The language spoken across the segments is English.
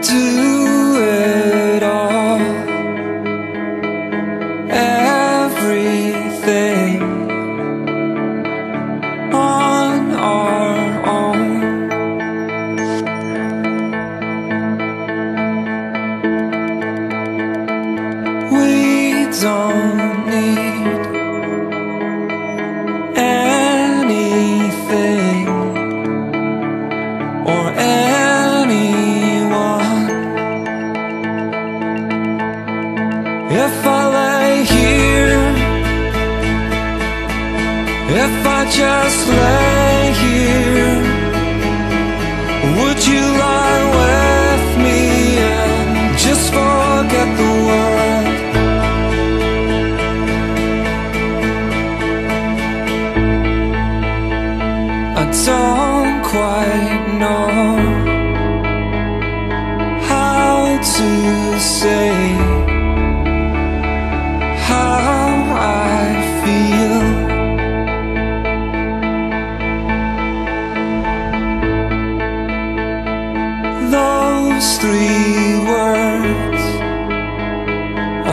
Do it all. Everything On our own. We don't if I just lay here, would you lie with me and just forget the world? I don't quite know how to say how I feel.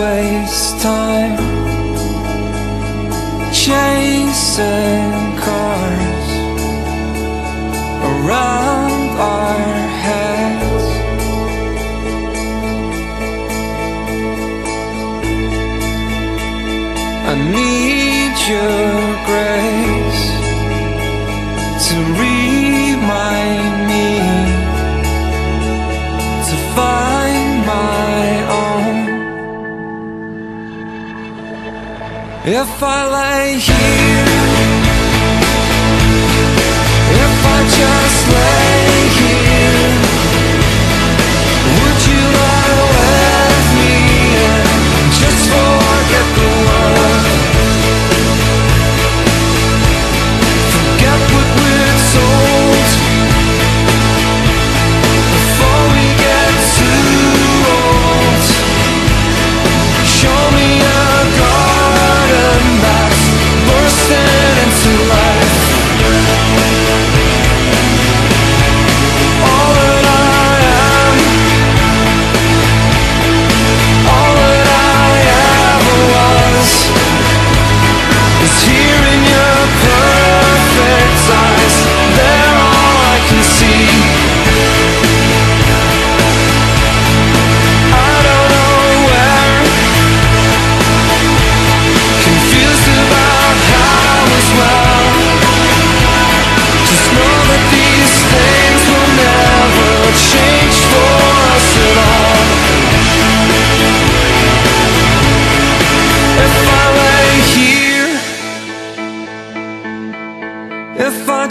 waste time chasing cars around our heads. I need your grace to remind me If I lay here, if I just